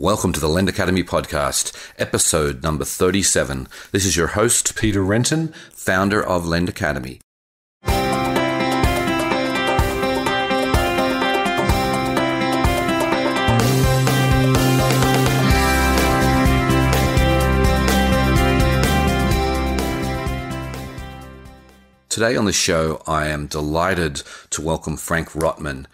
Welcome to the Lend Academy podcast, episode number 37. This is your host, Peter Renton, founder of Lend Academy. Today on the show, I am delighted to welcome Frank Rotman.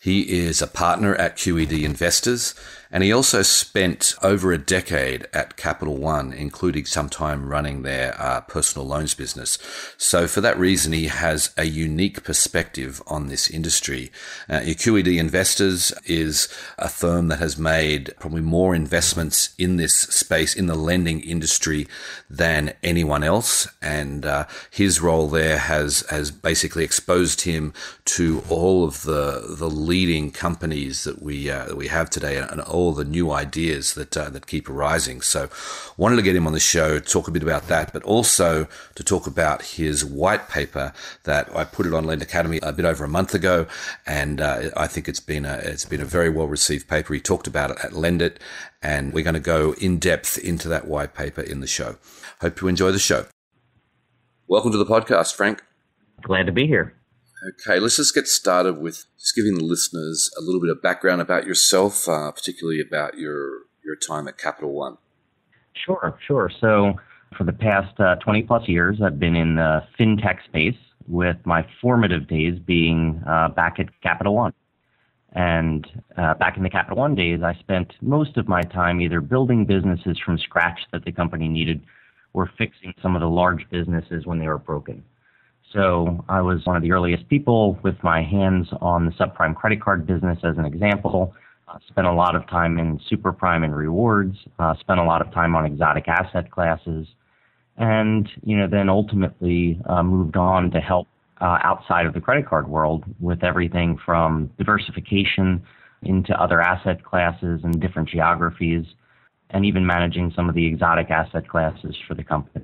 He is a partner at QED Investors and he also spent over a decade at Capital One, including some time running their uh, personal loans business. So for that reason, he has a unique perspective on this industry. Uh, QED Investors is a firm that has made probably more investments in this space, in the lending industry than anyone else. And uh, his role there has, has basically exposed him to all of the, the leading companies that we, uh, that we have today and all all the new ideas that uh, that keep arising. So, wanted to get him on the show, talk a bit about that, but also to talk about his white paper that I put it on Lend Academy a bit over a month ago, and uh, I think it's been a it's been a very well received paper. He talked about it at Lend It, and we're going to go in depth into that white paper in the show. Hope you enjoy the show. Welcome to the podcast, Frank. Glad to be here. Okay, let's just get started with just giving the listeners a little bit of background about yourself, uh, particularly about your your time at Capital One. Sure, sure. So, for the past uh, 20 plus years, I've been in the fintech space, with my formative days being uh, back at Capital One. And uh, back in the Capital One days, I spent most of my time either building businesses from scratch that the company needed or fixing some of the large businesses when they were broken. So I was one of the earliest people with my hands on the subprime credit card business as an example. Uh, spent a lot of time in super prime and rewards. Uh, spent a lot of time on exotic asset classes, and you know then ultimately uh, moved on to help uh, outside of the credit card world with everything from diversification into other asset classes and different geographies, and even managing some of the exotic asset classes for the company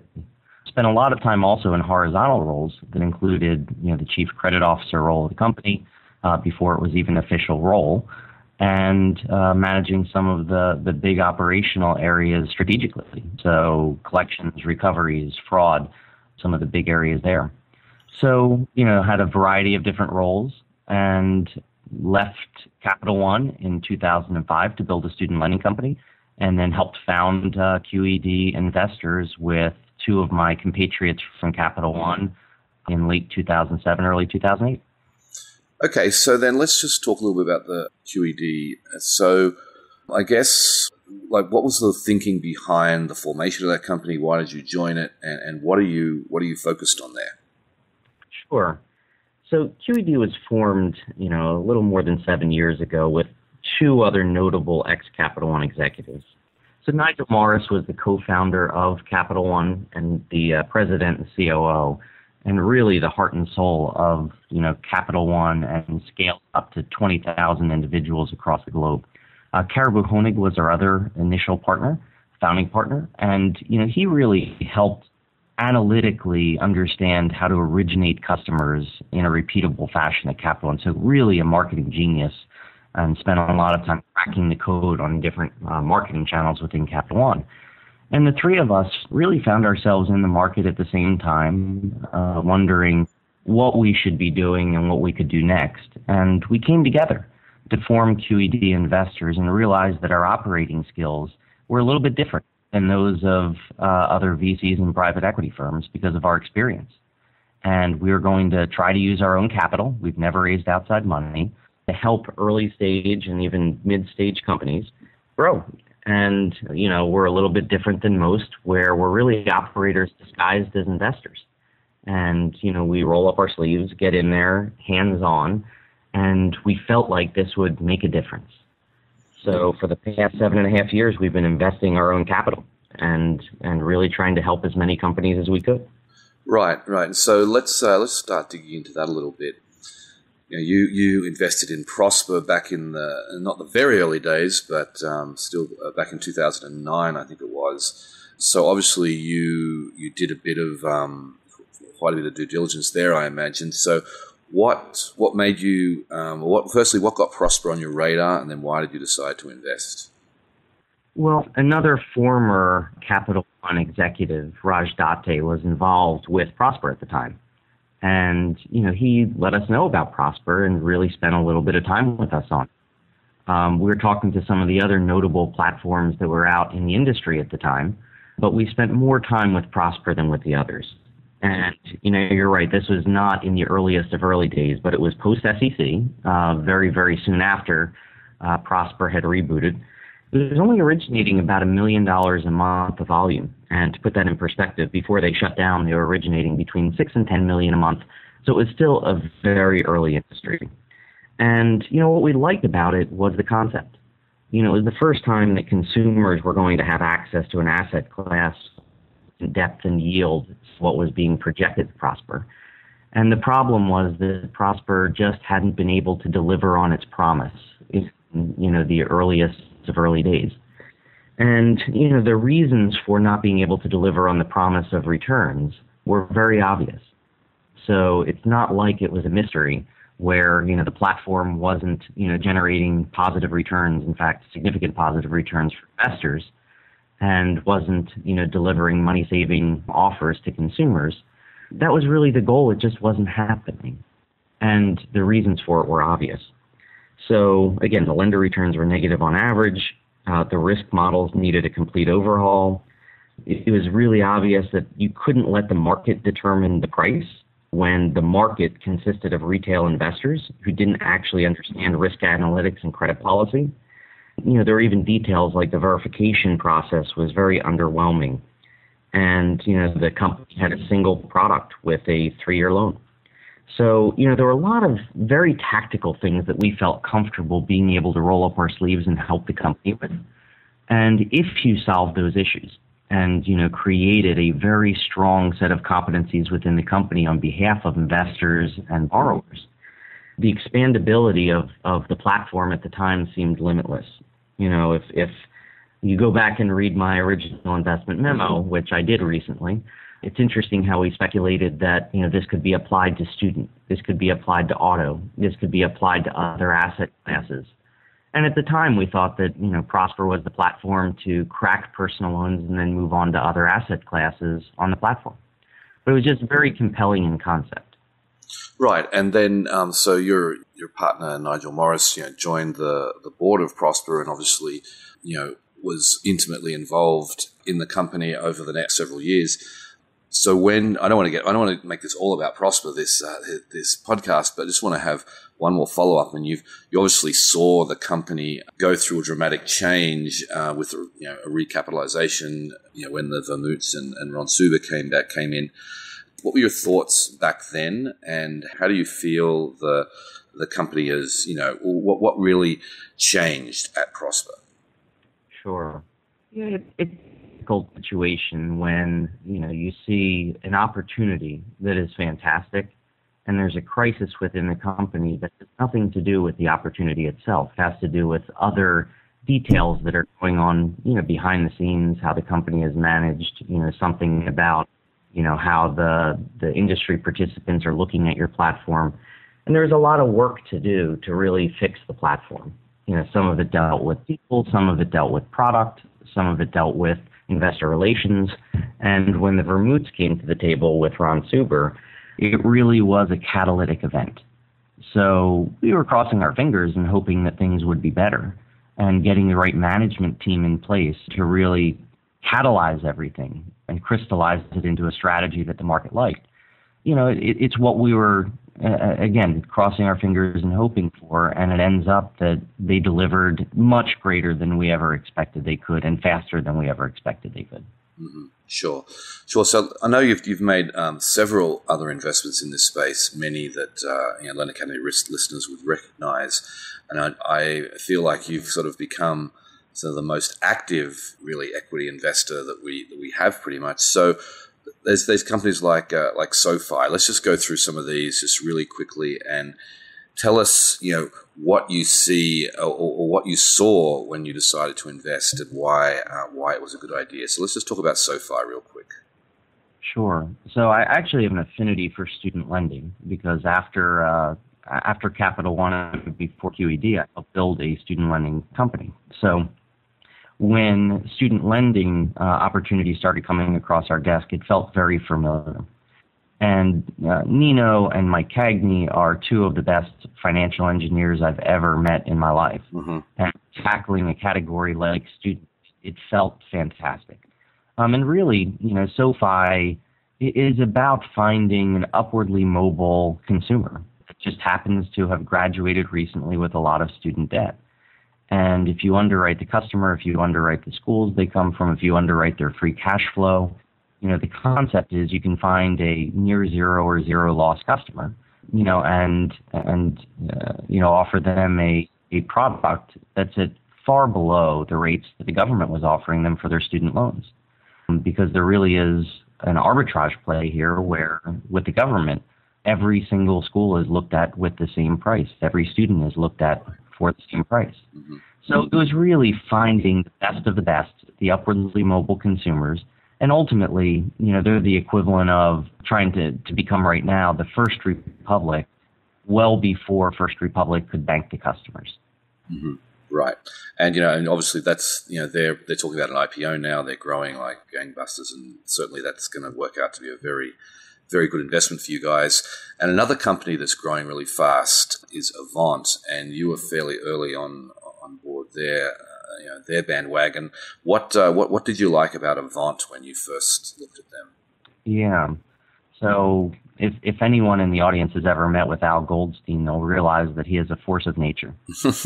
spent a lot of time also in horizontal roles that included, you know, the chief credit officer role of the company uh, before it was even an official role, and uh, managing some of the the big operational areas strategically. So collections, recoveries, fraud, some of the big areas there. So you know, had a variety of different roles and left Capital One in 2005 to build a student lending company, and then helped found uh, QED Investors with two of my compatriots from Capital One in late 2007, early 2008. Okay, so then let's just talk a little bit about the QED. So, I guess, like, what was the thinking behind the formation of that company? Why did you join it, and, and what are you what are you focused on there? Sure. So QED was formed, you know, a little more than seven years ago with two other notable ex Capital One executives. So Nigel Morris was the co-founder of Capital One and the uh, president and COO, and really the heart and soul of you know Capital One and scaled up to 20,000 individuals across the globe. Uh, Caribou Honig was our other initial partner, founding partner, and you know he really helped analytically understand how to originate customers in a repeatable fashion at Capital One. So really a marketing genius and spent a lot of time cracking the code on different uh, marketing channels within Capital One. And the three of us really found ourselves in the market at the same time, uh, wondering what we should be doing and what we could do next. And we came together to form QED Investors and realized that our operating skills were a little bit different than those of uh, other VCs and private equity firms because of our experience. And we were going to try to use our own capital. We've never raised outside money to help early stage and even mid stage companies grow. And, you know, we're a little bit different than most where we're really operators disguised as investors. And, you know, we roll up our sleeves, get in there, hands on, and we felt like this would make a difference. So for the past seven and a half years, we've been investing our own capital and and really trying to help as many companies as we could. Right, right. So let's uh, let's start digging into that a little bit you, know, you, you invested in Prosper back in the not the very early days, but um, still uh, back in 2009, I think it was. So obviously you you did a bit of um, quite a bit of due diligence there, I imagine. So what what made you um, what firstly what got Prosper on your radar, and then why did you decide to invest? Well, another former Capital One executive, Raj Date, was involved with Prosper at the time. And, you know, he let us know about Prosper and really spent a little bit of time with us on it. Um, we were talking to some of the other notable platforms that were out in the industry at the time, but we spent more time with Prosper than with the others. And, you know, you're right, this was not in the earliest of early days, but it was post SEC, uh, very, very soon after uh, Prosper had rebooted. It was only originating about a million dollars a month of volume. And to put that in perspective, before they shut down, they were originating between six and 10 million a month. So it was still a very early industry. And, you know, what we liked about it was the concept. You know, it was the first time that consumers were going to have access to an asset class in depth and yield, what was being projected to Prosper. And the problem was that Prosper just hadn't been able to deliver on its promise in, you know, the earliest of early days. And, you know, the reasons for not being able to deliver on the promise of returns were very obvious. So it's not like it was a mystery where, you know, the platform wasn't, you know, generating positive returns, in fact, significant positive returns for investors and wasn't, you know, delivering money saving offers to consumers. That was really the goal. It just wasn't happening. And the reasons for it were obvious. So again, the lender returns were negative on average. Uh, the risk models needed a complete overhaul. It, it was really obvious that you couldn't let the market determine the price when the market consisted of retail investors who didn't actually understand risk analytics and credit policy. You know, there were even details like the verification process was very underwhelming. And, you know, the company had a single product with a three year loan. So, you know, there were a lot of very tactical things that we felt comfortable being able to roll up our sleeves and help the company with. And if you solve those issues and, you know, created a very strong set of competencies within the company on behalf of investors and borrowers, the expandability of, of the platform at the time seemed limitless. You know, if, if you go back and read my original investment memo, which I did recently, it's interesting how we speculated that you know this could be applied to student, this could be applied to auto, this could be applied to other asset classes. And at the time, we thought that you know Prosper was the platform to crack personal loans and then move on to other asset classes on the platform. But it was just very compelling in concept. Right, and then um, so your your partner Nigel Morris, you know, joined the the board of Prosper, and obviously, you know, was intimately involved in the company over the next several years so when I don't want to get, I don't want to make this all about Prosper this uh, this podcast, but I just want to have one more follow up. And you you obviously saw the company go through a dramatic change uh, with you know a recapitalization. You know when the Vermuts and, and Ron Suber came back came in. What were your thoughts back then, and how do you feel the the company is? You know what what really changed at Prosper? Sure. Yeah, it, it difficult situation when you know you see an opportunity that is fantastic and there's a crisis within the company that has nothing to do with the opportunity itself. It has to do with other details that are going on you know behind the scenes how the company is managed you know something about you know how the the industry participants are looking at your platform. And there's a lot of work to do to really fix the platform. You know some of it dealt with people some of it dealt with product some of it dealt with investor relations. And when the Vermuts came to the table with Ron Suber, it really was a catalytic event. So we were crossing our fingers and hoping that things would be better and getting the right management team in place to really catalyze everything and crystallize it into a strategy that the market liked. You know, it, it's what we were uh, again, crossing our fingers and hoping for, and it ends up that they delivered much greater than we ever expected they could, and faster than we ever expected they could. Mm-hmm. Sure, sure. So I know you've you've made um, several other investments in this space, many that uh, you know, Lend Academy risk listeners would recognise, and I, I feel like you've sort of become sort of the most active, really, equity investor that we that we have, pretty much. So there's there's companies like uh, like SoFi. Let's just go through some of these just really quickly and tell us, you know, what you see or, or what you saw when you decided to invest and why uh, why it was a good idea. So let's just talk about SoFi real quick. Sure. So I actually have an affinity for student lending because after uh, after Capital One before QED, I helped build a student lending company. So when student lending uh, opportunities started coming across our desk, it felt very familiar. And uh, Nino and Mike Cagney are two of the best financial engineers I've ever met in my life. Mm-hmm. And tackling a category like student, it felt fantastic. Um, and really, you know, SoFi is about finding an upwardly mobile consumer that just happens to have graduated recently with a lot of student debt. And if you underwrite the customer, if you underwrite the schools they come from, if you underwrite their free cash flow, you know, the concept is you can find a near zero or zero loss customer, you know, and, and, uh, you know, offer them a, a product that's at far below the rates that the government was offering them for their student loans. Because there really is an arbitrage play here where with the government, every single school is looked at with the same price. Every student is looked at for the same price. Mm-hmm. So it was really finding the best of the best, the upwardly mobile consumers, and ultimately, you know, they're the equivalent of trying to, to become right now the First Republic well before First Republic could bank the customers. Mm-hmm. Right, and you know, and obviously that's you know they're they're talking about an IPO now. They're growing like gangbusters, and certainly that's going to work out to be a very very good investment for you guys. And another company that's growing really fast is Avant, and you were fairly early on on board there. Uh, you know, their bandwagon. What uh, what what did you like about Avant when you first looked at them? Yeah. So if if anyone in the audience has ever met with Al Goldstein, they'll realize that he is a force of nature. yes.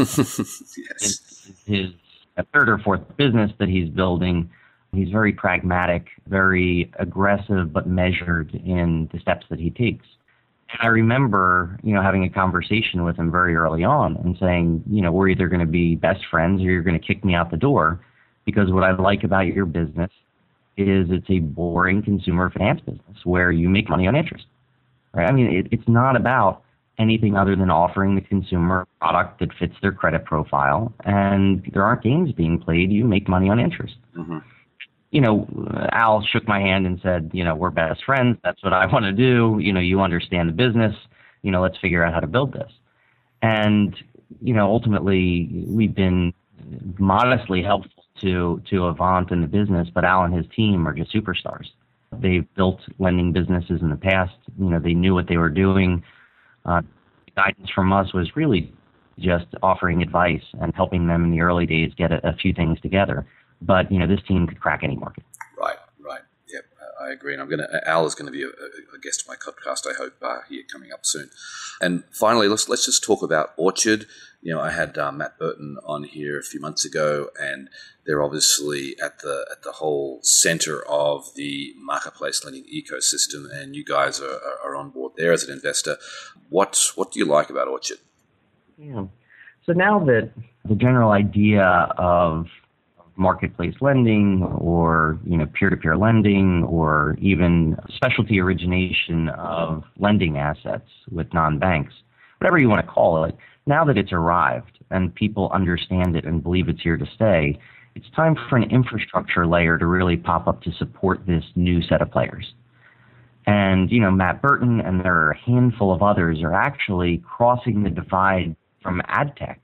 His, his a third or fourth business that he's building, he's very pragmatic, very aggressive, but measured in the steps that he takes. And I remember, you know, having a conversation with him very early on and saying, you know, we're either going to be best friends or you're going to kick me out the door because what I like about your business is it's a boring consumer finance business where you make money on interest. Right? I mean, it, it's not about anything other than offering the consumer a product that fits their credit profile, and there aren't games being played. You make money on interest. Mm-hmm. You know, Al shook my hand and said, you know, we're best friends. That's what I want to do. You know, you understand the business. You know, let's figure out how to build this. And you know, ultimately, we've been modestly helpful to to Avant and the business, but Al and his team are just superstars. They've built lending businesses in the past. You know, they knew what they were doing. Uh, guidance from us was really just offering advice and helping them in the early days get a, a few things together. But you know, this team could crack any market. Right, right. Yep, I agree. And I'm going to Al is going to be a, a guest of my podcast. I hope uh, here coming up soon. And finally, let's let's just talk about Orchard you know, I had uh, Matt Burton on here a few months ago, and they're obviously at the at the whole center of the marketplace lending ecosystem, and you guys are, are on board there as an investor. What what do you like about Orchard? Yeah. So now that the general idea of marketplace lending or you know peer-to-peer lending or even specialty origination of lending assets with non-banks whatever you want to call it now that it's arrived and people understand it and believe it's here to stay, it's time for an infrastructure layer to really pop up to support this new set of players. And, you know, Matt Burton and there are a handful of others are actually crossing the divide from ad tech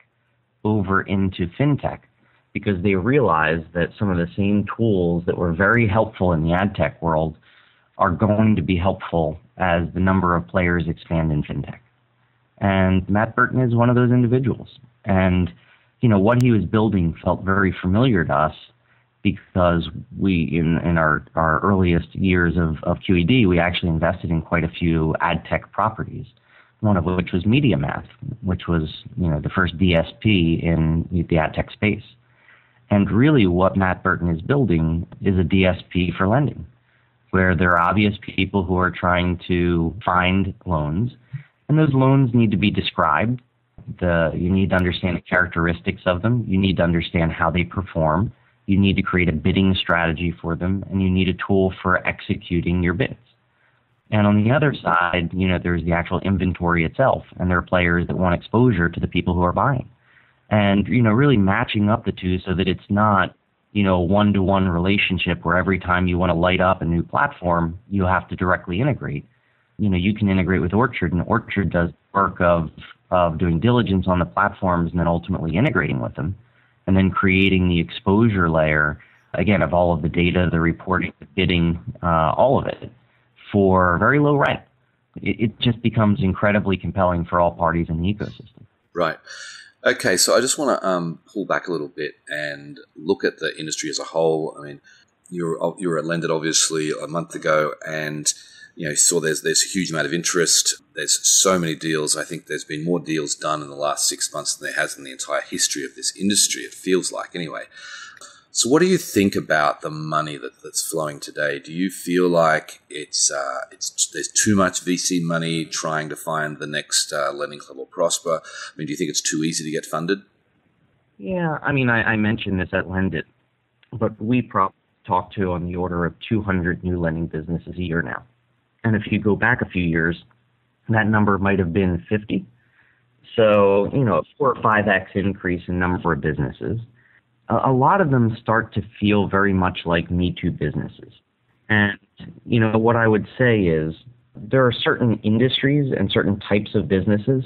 over into fintech because they realize that some of the same tools that were very helpful in the ad tech world are going to be helpful as the number of players expand in fintech. And Matt Burton is one of those individuals. And, you know, what he was building felt very familiar to us because we, in, in our, our earliest years of, of QED, we actually invested in quite a few ad tech properties, one of which was MediaMath, which was, you know, the first DSP in the ad tech space. And really what Matt Burton is building is a DSP for lending, where there are obvious people who are trying to find loans and those loans need to be described. The, you need to understand the characteristics of them. You need to understand how they perform. You need to create a bidding strategy for them, and you need a tool for executing your bids. And on the other side, you know, there's the actual inventory itself, and there are players that want exposure to the people who are buying. And, you know, really matching up the two so that it's not, you know, a one-to-one relationship where every time you want to light up a new platform, you have to directly integrate you know, you can integrate with Orchard, and Orchard does work of of doing diligence on the platforms and then ultimately integrating with them. and then creating the exposure layer, again, of all of the data, the reporting, the bidding, uh, all of it for very low rent. It, it just becomes incredibly compelling for all parties in the ecosystem. Right. Okay, so I just want to um, pull back a little bit and look at the industry as a whole. I mean, you were you were at Lendit obviously a month ago, and you know saw there's there's a huge amount of interest. There's so many deals. I think there's been more deals done in the last six months than there has in the entire history of this industry. It feels like anyway. So, what do you think about the money that, that's flowing today? Do you feel like it's uh, it's there's too much VC money trying to find the next uh, lending club or prosper? I mean, do you think it's too easy to get funded? Yeah, I mean, I, I mentioned this at Lendit, but we probably talk to on the order of 200 new lending businesses a year now. And if you go back a few years, that number might have been 50. So, you know, a four or five X increase in number of businesses. A, lot of them start to feel very much like Me Too businesses. And, you know, what I would say is there are certain industries and certain types of businesses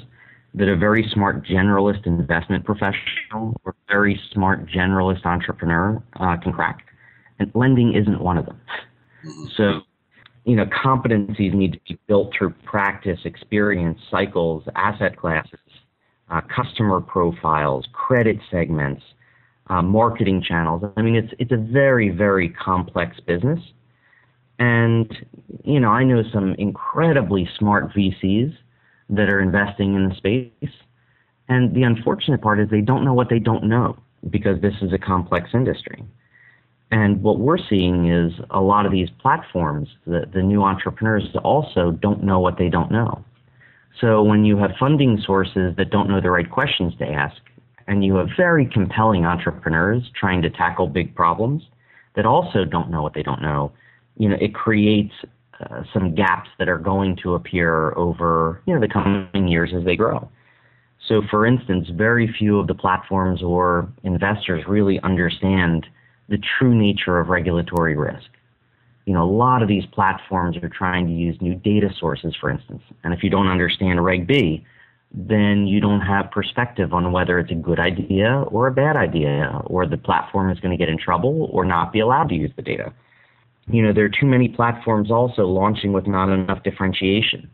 that a very smart generalist investment professional or very smart generalist entrepreneur uh, can crack and lending isn't one of them. So, you know, competencies need to be built through practice, experience, cycles, asset classes, uh, customer profiles, credit segments, uh, marketing channels. I mean, it's it's a very very complex business, and you know, I know some incredibly smart VCs that are investing in the space, and the unfortunate part is they don't know what they don't know because this is a complex industry. And what we're seeing is a lot of these platforms, the, the new entrepreneurs also don't know what they don't know. So when you have funding sources that don't know the right questions to ask, and you have very compelling entrepreneurs trying to tackle big problems that also don't know what they don't know, you know, it creates uh, some gaps that are going to appear over, you know, the coming years as they grow. So for instance, very few of the platforms or investors really understand the true nature of regulatory risk. You know, a lot of these platforms are trying to use new data sources, for instance. And if you don't understand Reg B, then you don't have perspective on whether it's a good idea or a bad idea, or the platform is going to get in trouble or not be allowed to use the data. You know, there are too many platforms also launching with not enough differentiation.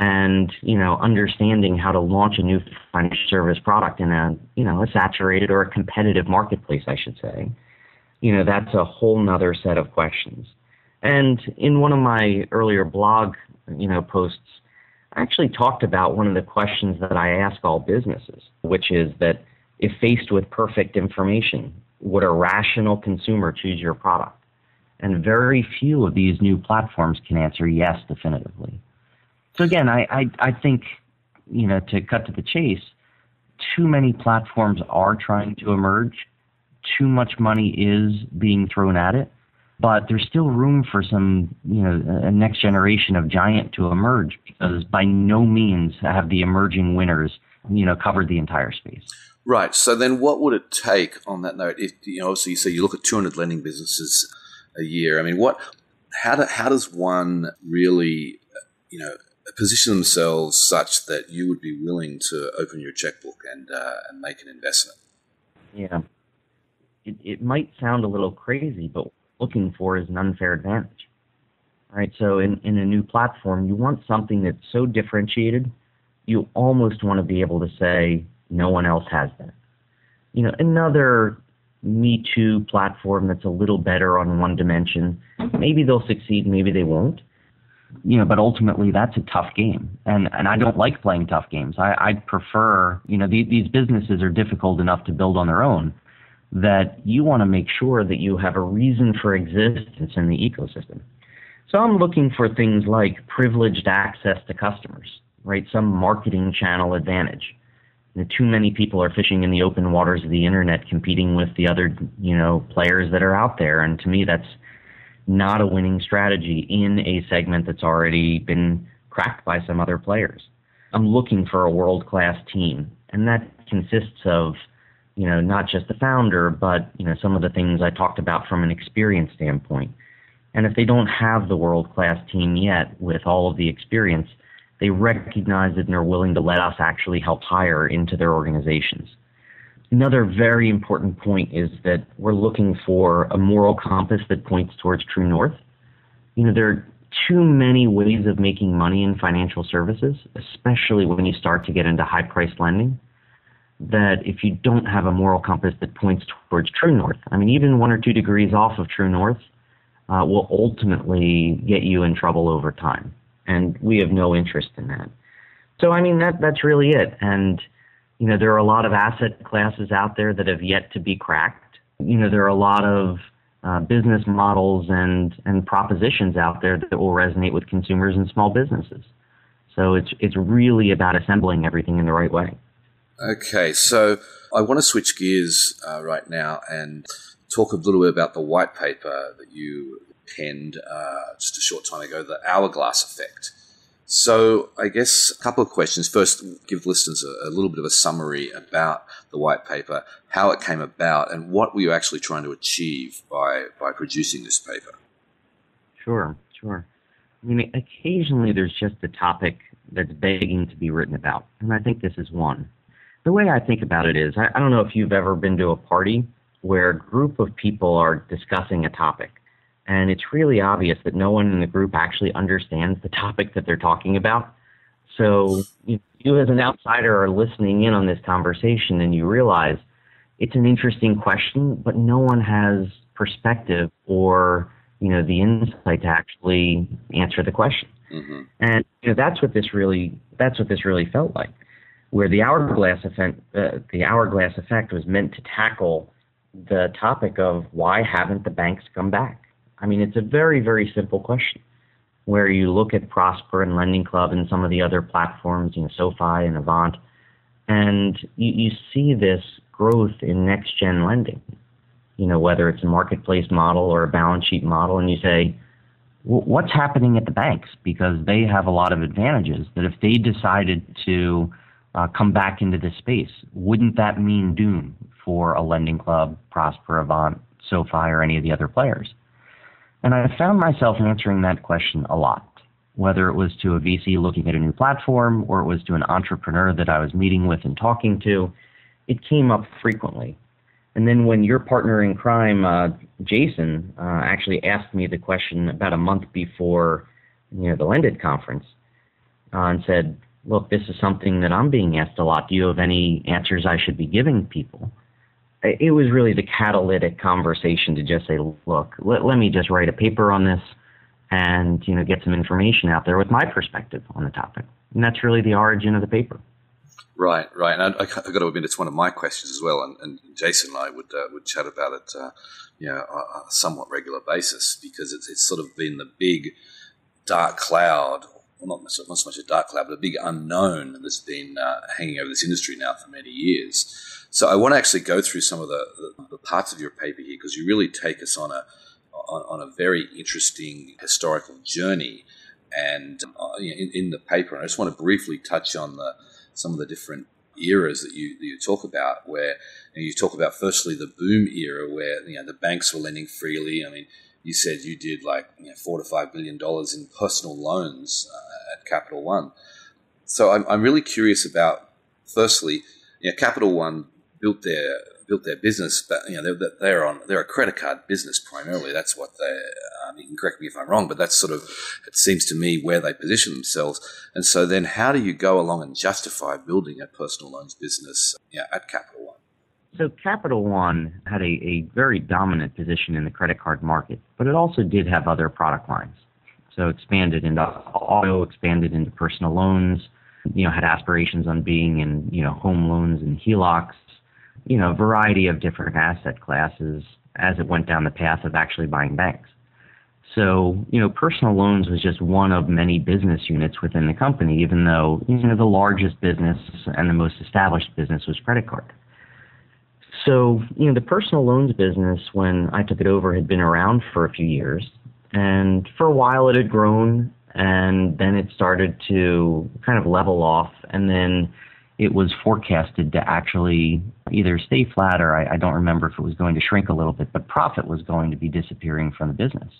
And, you know, understanding how to launch a new financial service product in a, you know, a saturated or a competitive marketplace, I should say you know, that's a whole nother set of questions. And in one of my earlier blog, you know, posts, actually talked about one of the questions that I ask all businesses, which is that if faced with perfect information, would a rational consumer choose your product? And very few of these new platforms can answer yes definitively. So again, I, I, I think, you know, to cut to the chase, too many platforms are trying to emerge too much money is being thrown at it, but there's still room for some, you know, a next generation of giant to emerge because by no means have the emerging winners, you know, covered the entire space. Right. So then, what would it take on that note? If you know, so you say you look at 200 lending businesses a year. I mean, what? How do, how does one really, you know, position themselves such that you would be willing to open your checkbook and uh, and make an investment? Yeah it, it might sound a little crazy, but looking for is an unfair advantage. Right? So in, in a new platform, you want something that's so differentiated, you almost want to be able to say, no one else has that. You know, another Me Too platform that's a little better on one dimension, maybe they'll succeed, maybe they won't. You know, but ultimately that's a tough game, and and I don't like playing tough games. I I prefer, you know, these, these businesses are difficult enough to build on their own, that you want to make sure that you have a reason for existence in the ecosystem. So I'm looking for things like privileged access to customers, right? Some marketing channel advantage. You know, too many people are fishing in the open waters of the internet, competing with the other, you know, players that are out there. And to me, that's not a winning strategy in a segment that's already been cracked by some other players. I'm looking for a world class team, and that consists of you know, not just the founder, but, you know, some of the things I talked about from an experience standpoint. And if they don't have the world class team yet with all of the experience, they recognize it and are willing to let us actually help hire into their organizations. another very important point is that we're looking for a moral compass that points towards true north. You know, there are too many ways of making money in financial services, especially when you start to get into high priced lending, that if you don't have a moral compass that points towards true north, I mean, even one or two degrees off of true north uh, will ultimately get you in trouble over time. And we have no interest in that. So, I mean, that, that's really it. And, you know, there are a lot of asset classes out there that have yet to be cracked. You know, there are a lot of uh, business models and, and propositions out there that will resonate with consumers and small businesses. So it's, it's really about assembling everything in the right way. Okay, so I want to switch gears uh, right now and talk a little bit about the white paper that you penned uh, just a short time ago, the hourglass effect. So, I guess a couple of questions. First, give listeners a, a, little bit of a summary about the white paper, how it came about, and what were you actually trying to achieve by, by producing this paper? Sure, sure. I mean, occasionally there's just a topic that's begging to be written about, and I think this is one. The way I think about it is I, I don't know if you've ever been to a party where a group of people are discussing a topic and it's really obvious that no one in the group actually understands the topic that they're talking about. So you, you as an outsider are listening in on this conversation and you realize it's an interesting question, but no one has perspective or you know the insight to actually answer the question. Mm-hmm. And you know that's what this really that's what this really felt like, where the hourglass effect uh, the hourglass effect was meant to tackle the topic of why haven't the banks come back? I mean, it's a very, very simple question where you look at Prosper and Lending Club and some of the other platforms, you know, SoFi and Avant, and you, you see this growth in next gen lending. You know, whether it's a marketplace model or a balance sheet model, and you say, what's happening at the banks? Because they have a lot of advantages that if they decided to uh, come back into this space, wouldn't that mean doom for a lending club, Prosper, Avant, SoFi, or any of the other players? And I found myself answering that question a lot, whether it was to a VC looking at a new platform or it was to an entrepreneur that I was meeting with and talking to. It came up frequently. And then when your partner in crime, uh, Jason, uh, actually asked me the question about a month before you know, the Lendit conference uh, and said, look, this is something that I'm being asked a lot. Do you have any answers I should be giving people? it was really the catalytic conversation to just say, look, let, let me just write a paper on this and you know get some information out there with my perspective on the topic. And that's really the origin of the paper. Right, right. And I, I, got to admit, it's one of my questions as well. And, and Jason and I would uh, would chat about it, uh, you know, on a somewhat regular basis because it's, it's sort of been the big dark cloud. Well, not, not so much a dark cloud, but a big unknown that's been uh, hanging over this industry now for many years. So I want to actually go through some of the, the, the parts of your paper here because you really take us on a on, on a very interesting historical journey. And uh, in, in, the paper, I just want to briefly touch on the some of the different eras that you that you talk about, where you, know, you talk about firstly the boom era, where you know the banks were lending freely. I mean, you said you did like you know, four to five billion dollars in personal loans uh, at Capital One. So I'm, I'm really curious about firstly, you know, Capital One built their built their business, but you know they're, they're on they're a credit card business primarily. That's what they. Um, you can correct me if I'm wrong, but that's sort of it seems to me where they position themselves. And so then, how do you go along and justify building a personal loans business you know, at Capital One? So Capital One had a, a very dominant position in the credit card market, but it also did have other product lines. So expanded into auto, expanded into personal loans. You know, had aspirations on being in you know home loans and HELOCs you know, a variety of different asset classes as it went down the path of actually buying banks. So, you know, personal loans was just one of many business units within the company, even though, you know, the largest business and the most established business was credit card. So, you know, the personal loans business, when I took it over, had been around for a few years. And for a while it had grown, and then it started to kind of level off. And then it was forecasted to actually either stay flat or I, I, don't remember if it was going to shrink a little bit, but profit was going to be disappearing from the business.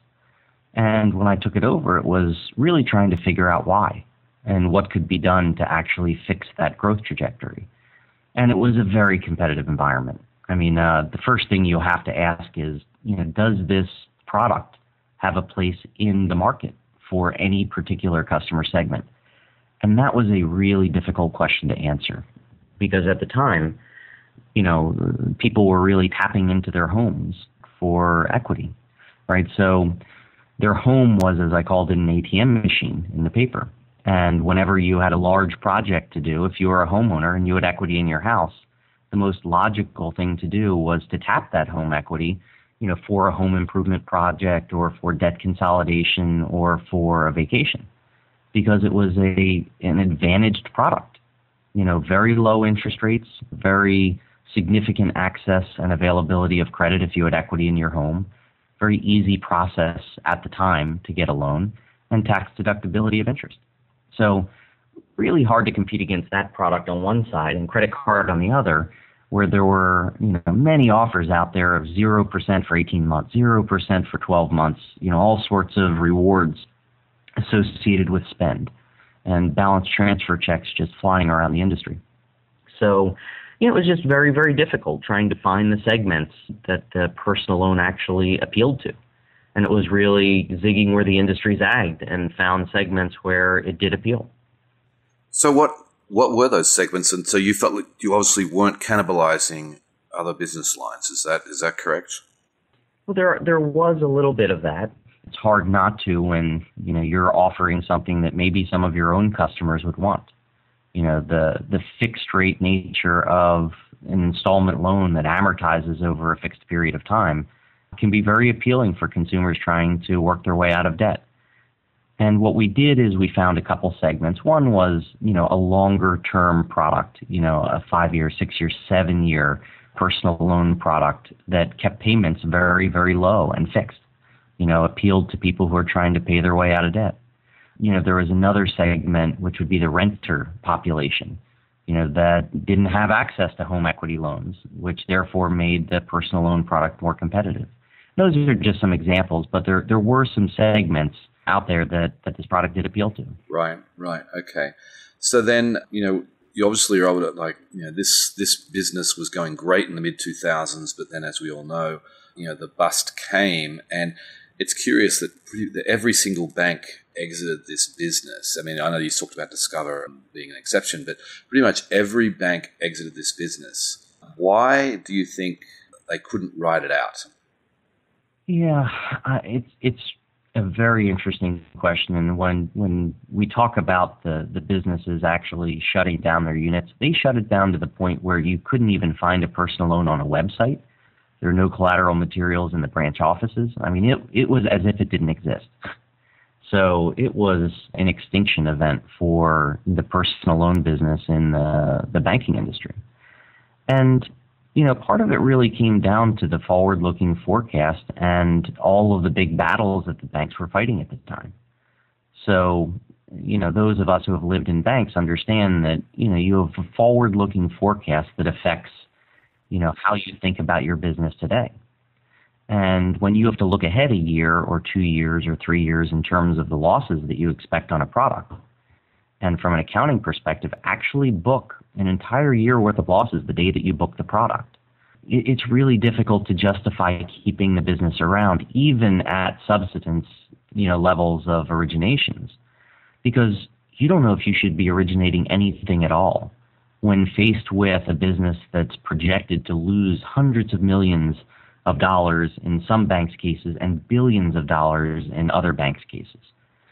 And when I took it over, it was really trying to figure out why and what could be done to actually fix that growth trajectory. And it was a very competitive environment. I mean, uh, the first thing you have to ask is, you know, does this product have a place in the market for any particular customer segment? And that was a really difficult question to answer because at the time, you know, people were really tapping into their homes for equity, right? So their home was, as I called it, an ATM machine in the paper. And whenever you had a large project to do, if you were a homeowner and you had equity in your house, the most logical thing to do was to tap that home equity, you know, for a home improvement project or for debt consolidation or for a vacation, because it was a an advantaged product. You know, very low interest rates, very significant access and availability of credit if you had equity in your home, very easy process at the time to get a loan, and tax deductibility of interest. So, really hard to compete against that product on one side and credit card on the other, where there were you know many offers out there of zero percent for 18 months, zero percent for 12 months, you know all sorts of rewards associated with spend, and balance transfer checks just flying around the industry. So you know, it was just very, very difficult trying to find the segments that the personal loan actually appealed to. And it was really zigging where the industry zagged and found segments where it did appeal. So what what were those segments? And so you felt like you obviously weren't cannibalizing other business lines. Is that is that correct? Well, there there was a little bit of that. It's hard not to when you know you're offering something that maybe some of your own customers would want you know the the fixed rate nature of an installment loan that amortizes over a fixed period of time can be very appealing for consumers trying to work their way out of debt. And what we did is we found a couple segments. One was, you know, a longer term product, you know, a five year, six year, seven year personal loan product that kept payments very, very low and fixed, you know, appealed to people who are trying to pay their way out of debt you know, there was another segment which would be the renter population, you know, that didn't have access to home equity loans, which therefore made the personal loan product more competitive. Those are just some examples, but there there were some segments out there that, that this product did appeal to. Right, right, okay. So then, you know, you obviously are able to like, you know, this this business was going great in the mid two thousands, but then as we all know, you know, the bust came and it's curious that, that every single bank exited this business. I mean, I know you talked about Discover being an exception, but pretty much every bank exited this business. Why do you think they couldn't ride it out? Yeah, uh, it's it's a very interesting question. And when when we talk about the the businesses actually shutting down their units, they shut it down to the point where you couldn't even find a personal loan on a website. There are no collateral materials in the branch offices. I mean, it it was as if it didn't exist. So it was an extinction event for the personal loan business in the, the banking industry. And, you know, part of it really came down to the forward looking forecast and all of the big battles that the banks were fighting at the time. So, you know, those of us who have lived in banks understand that, you know, you have a forward looking forecast that affects, you know, how you think about your business today. And when you have to look ahead a year or two years or three years in terms of the losses that you expect on a product, and from an accounting perspective, actually book an entire year worth of losses the day that you book the product. It's really difficult to justify keeping the business around, even at subsistence, you know, levels of originations, because you don't know if you should be originating anything at all when faced with a business that's projected to lose hundreds of millions of dollars in some banks' cases and billions of dollars in other banks' cases.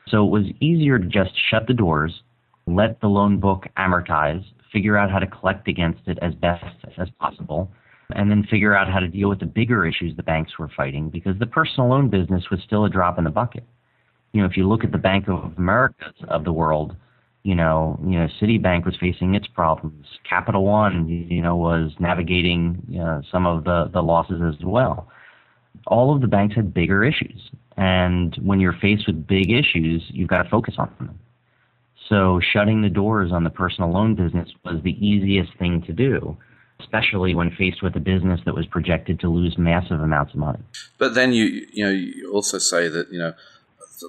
So it was easier to just shut the doors, let the loan book amortize, figure out how to collect against it as best as possible, and then figure out how to deal with the bigger issues the banks were fighting because the personal loan business was still a drop in the bucket. You know, if you look at the Bank of America of the world, you know, you know, Citibank was facing its problems. Capital One, you know, was navigating you know, some of the, the losses as well. All of the banks had bigger issues. And when you're faced with big issues, you've got to focus on them. So shutting the doors on the personal loan business was the easiest thing to do, especially when faced with a business that was projected to lose massive amounts of money. But then you, you know, you also say that, you know,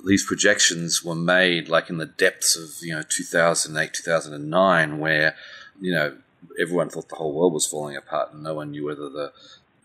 these projections were made like in the depths of you know 2008 2009 where you know everyone thought the whole world was falling apart, and no one knew whether the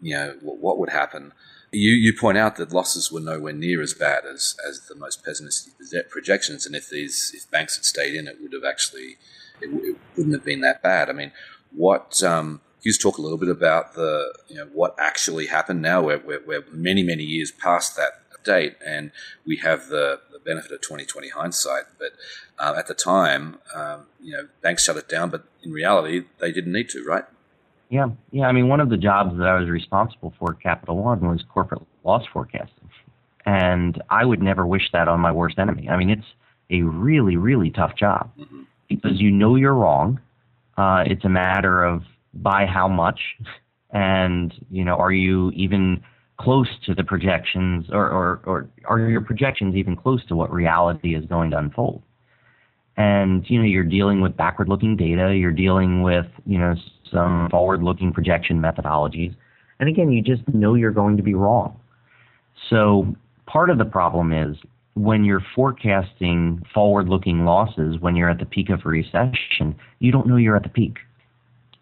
you know what, what would happen. You you point out that losses were nowhere near as bad as, as the most pessimistic projections, and if these if banks had stayed in, it would have actually it, it wouldn't have been that bad. I mean, what um, you just talk a little bit about the you know what actually happened now. We're, we're, we're many many years past that date, and we have the, the benefit of 2020 hindsight. But uh, at the time, um, you know, banks shut it down, but in reality, they didn't need to, right? Yeah, yeah. I mean, one of the jobs that I was responsible for at Capital One was corporate loss forecasting, and I would never wish that on my worst enemy. I mean, it's a really, really tough job mm-hmm. because you know you're wrong. Uh, it's a matter of by how much, and you know, are you even close to the projections, or, or, or are your projections even close to what reality is going to unfold? And you know, you're dealing with backward-looking data. You're dealing with you know some forward-looking projection methodologies, and again, you just know you're going to be wrong. So part of the problem is when you're forecasting forward-looking losses when you're at the peak of a recession, you don't know you're at the peak.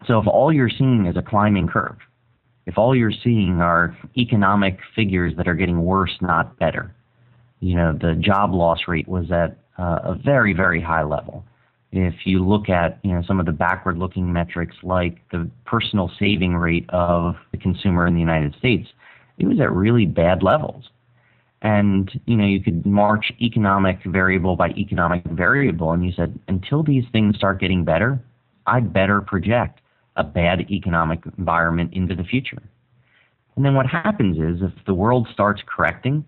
So if all you're seeing is a climbing curve, if all you're seeing are economic figures that are getting worse, not better, you know, the job loss rate was at uh, a very, very high level. If you look at, you know, some of the backward-looking metrics like the personal saving rate of the consumer in the United States, it was at really bad levels. And, you know, you could march economic variable by economic variable, and you said, until these things start getting better, I'd better project a bad economic environment into the future. And then what happens is if the world starts correcting,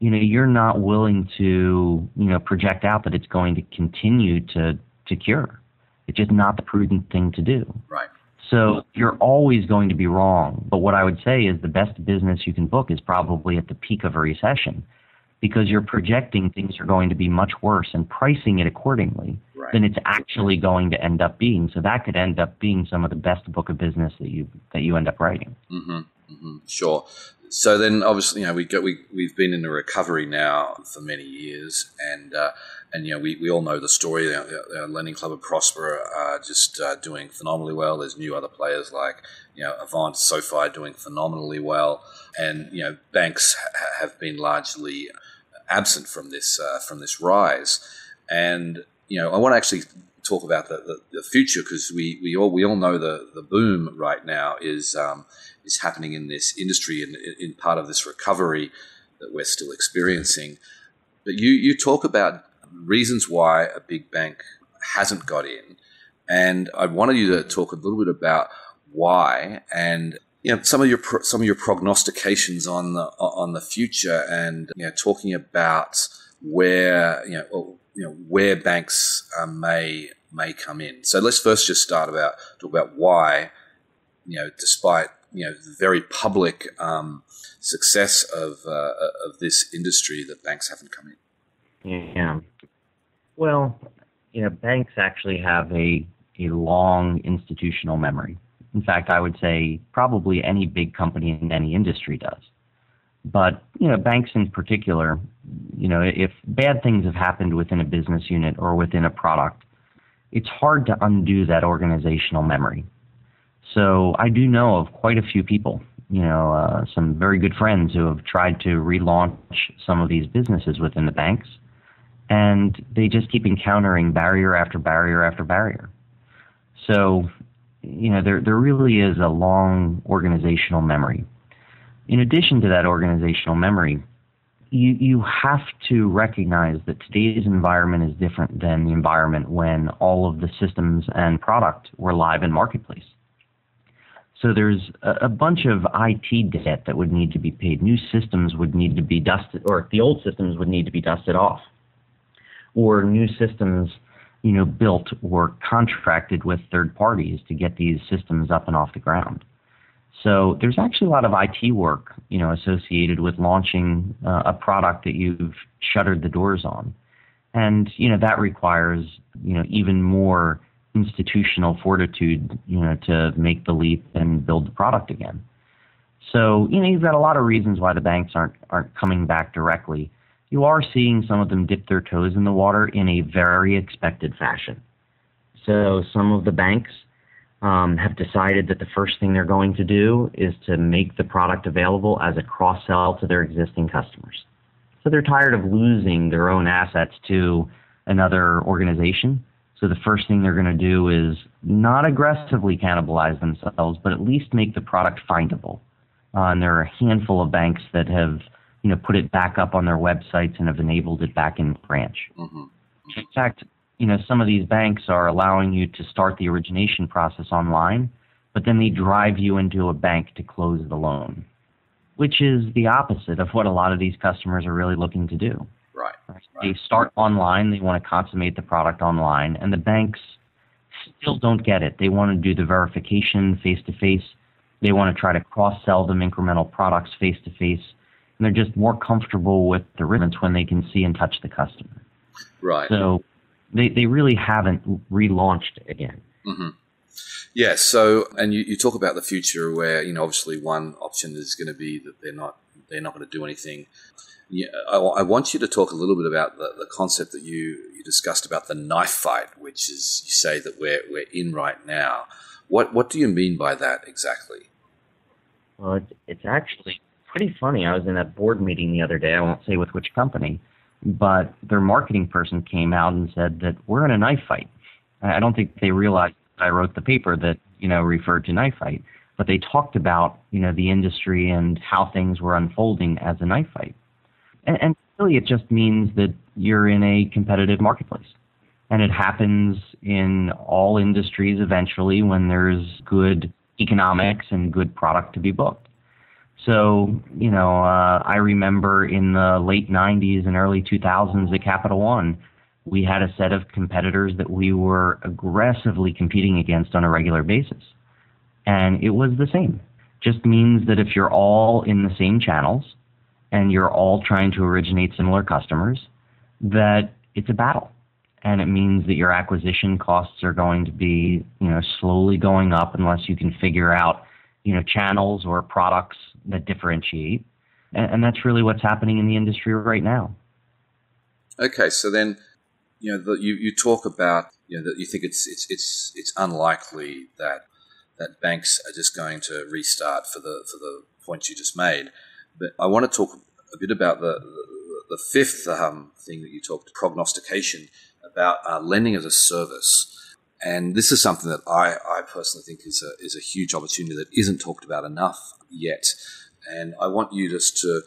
you know, you're not willing to, you know, project out that it's going to continue to, to cure. It's just not the prudent thing to do. Right. So you're always going to be wrong. But what I would say is the best business you can book is probably at the peak of a recession because you're projecting things are going to be much worse and pricing it accordingly right. than it's actually going to end up being. So that could end up being some of the best book of business that you that you end up writing. Mm-hmm. Mm-hmm. Sure. So then, obviously, you know, we go, we we've been in a recovery now for many years, and uh, and you know, we, we all know the story. The, Lending Club and Prosper are just uh, doing phenomenally well. There's new other players like you know Avant, SoFi doing phenomenally well, and you know, banks ha- have been largely absent from this uh, from this rise. And you know, I want to actually talk about the, the, the future because we, we all we all know the, the boom right now is um, is happening in this industry and in, part of this recovery that we're still experiencing. But you you talk about reasons why a big bank hasn't got in, and I wanted you to talk a little bit about why and you know some of your some of your prognostications on the on the future and you know talking about where you know you know where banks uh, may may come in. So let's first just start about talk about why you know despite you know the very public um, success of uh, of this industry that banks haven't come in. Yeah. Well, you know, banks actually have a a long institutional memory. In fact, I would say probably any big company in any industry does. But you know, banks in particular, you know, if bad things have happened within a business unit or within a product, it's hard to undo that organizational memory. So I do know of quite a few people, you know, uh, some very good friends who have tried to relaunch some of these businesses within the banks, and they just keep encountering barrier after barrier after barrier. So, you know, there there really is a long organizational memory. In addition to that organizational memory, you, you have to recognize that today's environment is different than the environment when all of the systems and product were live in marketplace. So there's a, bunch of IT debt that would need to be paid. New systems would need to be dusted, or the old systems would need to be dusted off, or new systems, you know, built or contracted with third parties to get these systems up and off the ground. So there's actually a lot of IT work, you know, associated with launching uh, a product that you've shuttered the doors on, and you know that requires you know even more institutional fortitude, you know, to make the leap and build the product again. So you know you've got a lot of reasons why the banks aren't aren't coming back directly. You are seeing some of them dip their toes in the water in a very expected fashion. So some of the banks um, have decided that the first thing they're going to do is to make the product available as a cross sell to their existing customers. So they're tired of losing their own assets to another organization. So the first thing they're going to do is not aggressively cannibalize themselves, but at least make the product findable. Uh, and there are a handful of banks that have, you know, put it back up on their websites and have enabled it back in branch. Mm-hmm. In fact, you know, some of these banks are allowing you to start the origination process online, but then they drive you into a bank to close the loan, which is the opposite of what a lot of these customers are really looking to do. Right. right. They start online, they want to consummate the product online, and the banks still don't get it. They want to do the verification face to face. They want to try to cross sell them incremental products face to face. And they're just more comfortable with the rhythms when they can see and touch the customer. Right. So they, they really haven't relaunched again. Mm-hmm. Yeah. So, and you, you talk about the future where, you know, obviously one option is going to be that they're not, they're not going to do anything. Yeah, I, want you to talk a little bit about the, the concept that you, you discussed about the knife fight, which is you say that we're, we're in right now. What, what do you mean by that exactly? Well, it's, it's actually pretty funny. I was in a board meeting the other day. I won't say with which company, but their marketing person came out and said that we're in a knife fight. I don't think they realized I wrote the paper that you know referred to knife fight, but they talked about you know the industry and how things were unfolding as a knife fight, and, and really it just means that you're in a competitive marketplace, and it happens in all industries eventually when there's good economics and good product to be booked. So, you know, uh, I remember in the late 90s and early 2000s at Capital One, we had a set of competitors that we were aggressively competing against on a regular basis. And it was the same. Just means that if you're all in the same channels and you're all trying to originate similar customers, that it's a battle. And it means that your acquisition costs are going to be, you know, slowly going up unless you can figure out, you know, channels or products that differentiate. And, and that's really what's happening in the industry right now. Okay, so then you know the, you you talk about you know that you think it's it's it's it's unlikely that that banks are just going to restart for the for the points you just made. But I want to talk a bit about the the, the fifth um, thing that you talked prognostication about uh, lending as a service. And this is something that I, I personally think is a, is a huge opportunity that isn't talked about enough yet. And I want you just to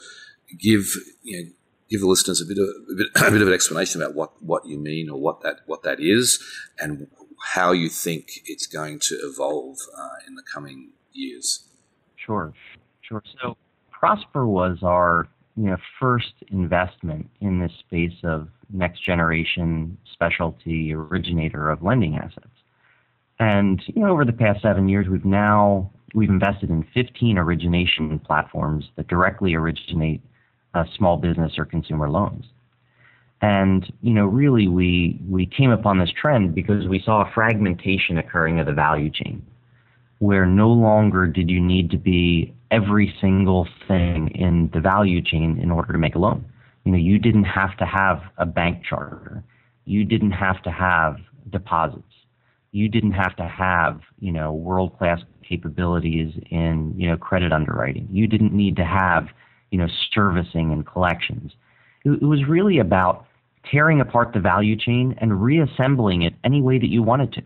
give you know, give the listeners a bit of a bit, a bit of an explanation about what, what you mean or what that what that is, and how you think it's going to evolve uh, in the coming years. Sure, sure. So Prosper was our you know first investment in this space of next generation specialty originator of lending assets. And you know, over the past seven years, we've now we've invested in 15 origination platforms that directly originate uh, small business or consumer loans. And you know, really, we we came upon this trend because we saw a fragmentation occurring of the value chain, where no longer did you need to be every single thing in the value chain in order to make a loan. You know, you didn't have to have a bank charter. You didn't have to have deposits. You didn't have to have, you know, world class capabilities in, you know, credit underwriting. You didn't need to have, you know, servicing and collections. It, it was really about tearing apart the value chain and reassembling it any way that you wanted to.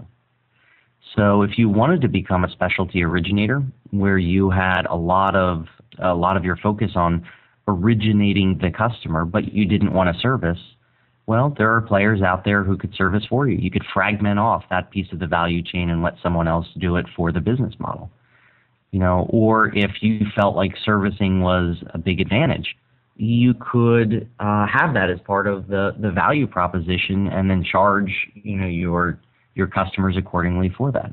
So if you wanted to become a specialty originator where you had a lot of a lot of your focus on originating the customer, but you didn't want to service, well, there are players out there who could service for you. You could fragment off that piece of the value chain and let someone else do it for the business model. You know, or if you felt like servicing was a big advantage, you could uh, have that as part of the, the value proposition and then charge you know your your customers accordingly for that.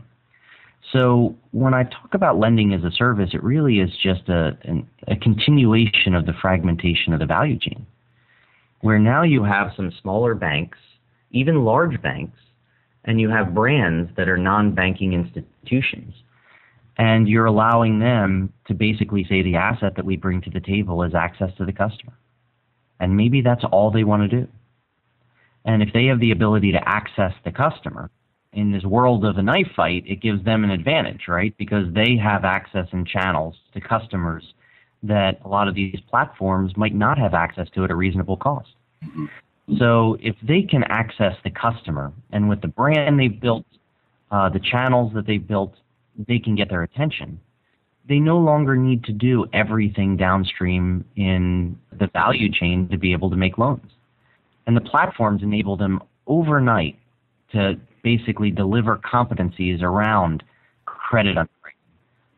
So when I talk about lending as a service, it really is just a, an, a continuation of the fragmentation of the value chain, where now you have some smaller banks, even large banks, and you have brands that are non-banking institutions. And you're allowing them to basically say the asset that we bring to the table is access to the customer. And maybe that's all they want to do. And if they have the ability to access the customer, in this world of a knife fight, it gives them an advantage, right? Because they have access and channels to customers that a lot of these platforms might not have access to at a reasonable cost. Mm-hmm. So if they can access the customer, and with the brand they've built, uh, the channels that they've built, they can get their attention. They no longer need to do everything downstream in the value chain to be able to make loans. And the platforms enable them overnight to basically deliver competencies around credit underwriting,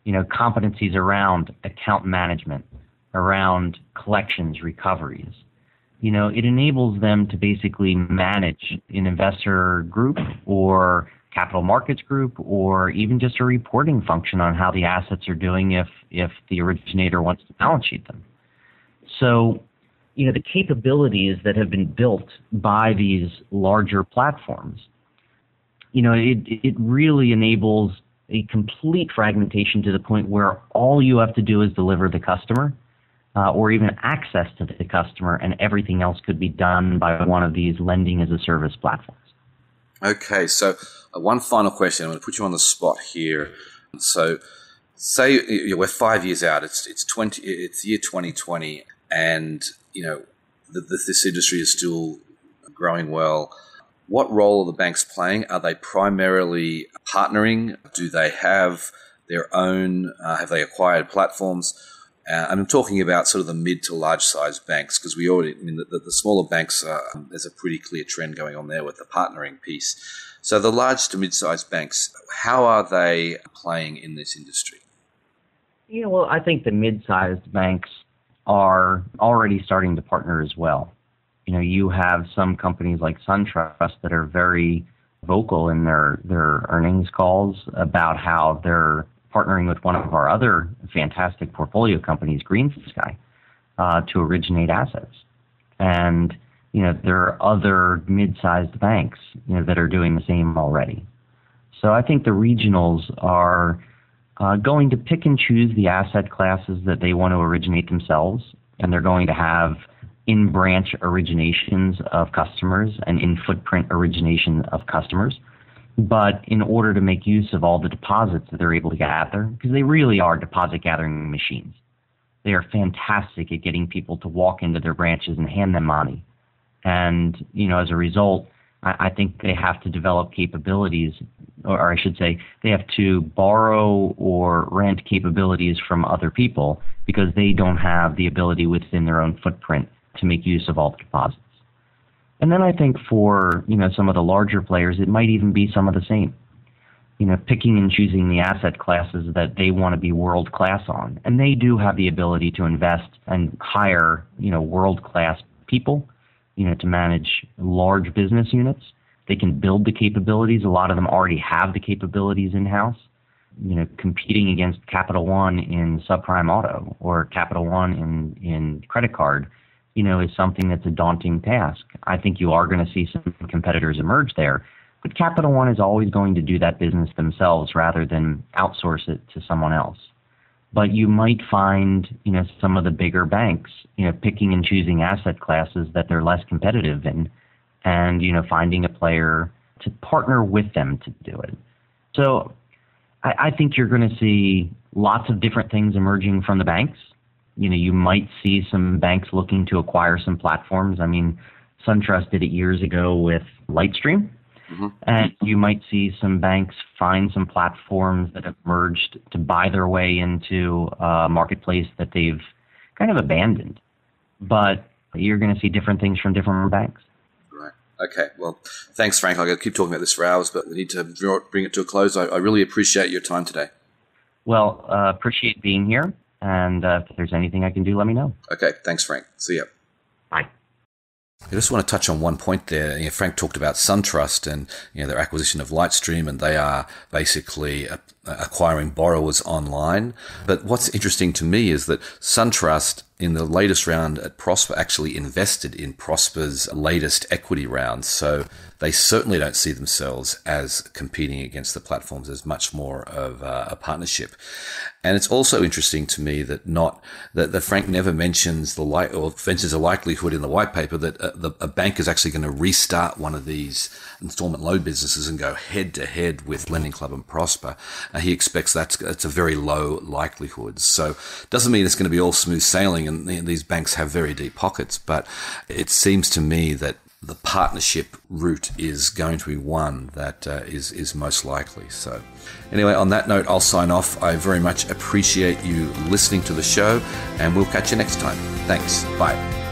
you know, competencies around account management, around collections, recoveries. You know, it enables them to basically manage an investor group or capital markets group or even just a reporting function on how the assets are doing if if the originator wants to balance sheet them. So, you know, the capabilities that have been built by these larger platforms you know, it, it really enables a complete fragmentation to the point where all you have to do is deliver the customer uh, or even access to the customer, and everything else could be done by one of these lending as a service platforms. Okay, so uh, one final question. I'm going to put you on the spot here. So, say we're five years out. It's it's twenty. It's year 2020, and you know the, the, this industry is still growing well. What role are the banks playing? Are they primarily partnering? Do they have their own? Uh, have they acquired platforms? Uh, I'm talking about sort of the mid to large size banks because we already, I mean, the, the smaller banks, uh, there's a pretty clear trend going on there with the partnering piece. So the large to mid sized banks, how are they playing in this industry? Yeah, well, I think the mid sized banks are already starting to partner as well you know, you have some companies like SunTrust that are very vocal in their, their earnings calls about how they're partnering with one of our other fantastic portfolio companies, GreenSky, uh, to originate assets. And, you know, there are other mid-sized banks, you know, that are doing the same already. So I think the regionals are uh, going to pick and choose the asset classes that they want to originate themselves, and they're going to have – in branch originations of customers and in footprint origination of customers. But in order to make use of all the deposits that they're able to gather, because they really are deposit gathering machines, they are fantastic at getting people to walk into their branches and hand them money. And, you know, as a result, I, I think they have to develop capabilities, or, or I should say, they have to borrow or rent capabilities from other people because they don't have the ability within their own footprint to make use of all the deposits. And then I think for you know some of the larger players, it might even be some of the same. You know, picking and choosing the asset classes that they want to be world class on, and they do have the ability to invest and hire you know world class people, you know, to manage large business units. They can build the capabilities. A lot of them already have the capabilities in house. You know, competing against Capital One in subprime auto or Capital One in in credit card you know, is something that's a daunting task. I think you are going to see some competitors emerge there. But Capital One is always going to do that business themselves rather than outsource it to someone else. But you might find, you know, some of the bigger banks, you know, picking and choosing asset classes that they're less competitive in and, you know, finding a player to partner with them to do it. So I, I think you're going to see lots of different things emerging from the banks you know, you might see some banks looking to acquire some platforms. I mean, SunTrust did it years ago with Lightstream. Mm-hmm. And you might see some banks find some platforms that have merged to buy their way into a marketplace that they've kind of abandoned. But you're going to see different things from different banks. Right. Okay. Well, thanks, Frank. I could keep talking about this for hours, but we need to bring it to a close. I, I really appreciate your time today. Well, uh, appreciate being here. And uh, if there's anything I can do, let me know. Okay. Thanks, Frank. See ya. Bye. I just want to touch on one point there. You know, Frank talked about SunTrust and you know their acquisition of Lightstream, and they are basically acquiring borrowers online. But what's interesting to me is that SunTrust in the latest round at Prosper actually invested in Prosper's latest equity round. So they certainly don't see themselves as competing against the platforms as much more of uh, a partnership. And it's also interesting to me that not that, that Frank never mentions the light or mentions a likelihood in the white paper that a, uh, the, a bank is actually going to restart one of these installment loan businesses and go head to head with Lending Club and Prosper. Uh, he expects that's that's a very low likelihood. So doesn't mean it's going to be all smooth sailing, and these banks have very deep pockets. But it seems to me that the partnership route is going to be one that uh, is is most likely. So, anyway, on that note, I'll sign off. I very much appreciate you listening to the show, and we'll catch you next time. Thanks. Bye.